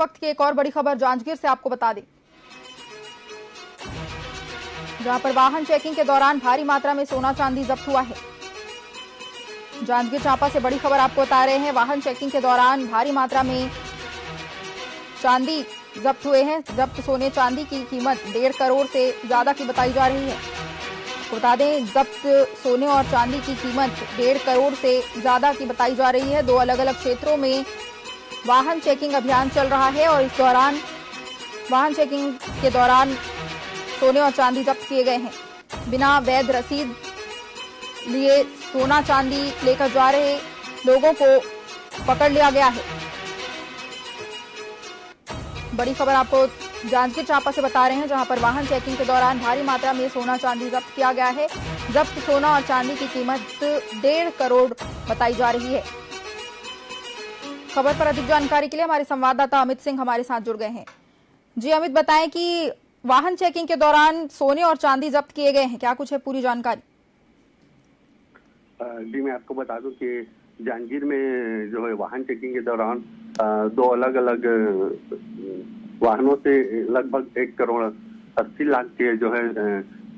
वक्त की एक और बड़ी खबर जांजगीर से आपको बता दें। जहाँ पर वाहन चेकिंग के दौरान भारी मात्रा में सोना चांदी जब्त हुआ है। जांजगीर चांपा से बड़ी खबर आपको बता रहे हैं, वाहन चेकिंग के दौरान भारी मात्रा में चांदी जब्त हुए हैं। जब्त सोने चांदी की कीमत डेढ़ करोड़ से ज़्यादा की बताई जा रही है। बता दें, जब्त सोने और चांदी की कीमत डेढ़ करोड़ से ज़्यादा की बताई जा रही है। दो अलग अलग क्षेत्रों में वाहन चेकिंग अभियान चल रहा है और इस दौरान, वाहन चेकिंग के दौरान सोने और चांदी जब्त किए गए हैं। बिना वैध रसीद लिए सोना चांदी लेकर जा रहे लोगों को पकड़ लिया गया है। बड़ी खबर आपको जांजगीर चांपा से बता रहे हैं, जहाँ पर वाहन चेकिंग के दौरान भारी मात्रा में सोना चांदी जब्त किया गया है। जब्त सोना और चांदी की कीमत डेढ़ करोड़ बताई जा रही है। खबर पर अधिक जानकारी के लिए हमारे संवाददाता अमित सिंह हमारे साथ जुड़ गए हैं। जी अमित, बताएँ कि वाहन चेकिंग के दौरान सोने और चांदी जब्त किए गए हैं। क्या कुछ है पूरी जानकारी? जी, मैं आपको बता दूँ कि जांजगीर में जो है वाहन चेकिंग के दौरान दो अलग अलग वाहनों से लगभग एक करोड़ अस्सी लाख के जो है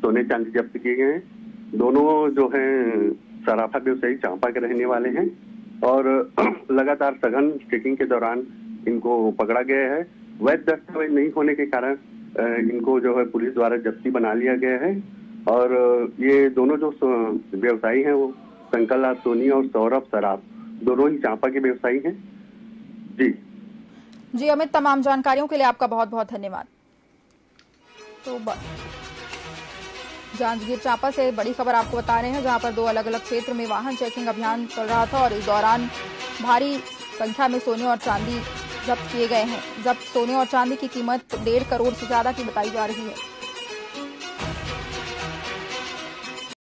सोने चांदी जब्त किए गए हैं। दोनों जो है, सराफा व्यवसायी चांपा के रहने वाले हैं। और लगातार सघन चेकिंग के दौरान इनको पकड़ा गया है। वैध दस्तावेज़ नहीं होने के कारण इनको जो है पुलिस द्वारा जब्ती बना लिया गया है। और ये दोनों जो व्यवसायी हैं वो लाल सोनी और सौरभ सराफ, दोनों ही चांपा के व्यवसायी हैं। जी। जी, अमित, तमाम जानकारियों के लिए आपका बहुत बहुत धन्यवाद। तो जांजगीर चांपा से बड़ी खबर आपको बता रहे हैं, जहाँ पर दो अलग अलग क्षेत्र में वाहन चेकिंग अभियान चल रहा था और इस दौरान भारी संख्या में सोने और चांदी जब्त किए गए हैं। जब्त सोने और चांदी की कीमत डेढ़ करोड़ से ज़्यादा की बताई जा रही है।